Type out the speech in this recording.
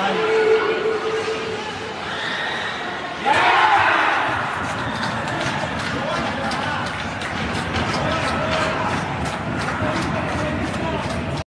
Bye.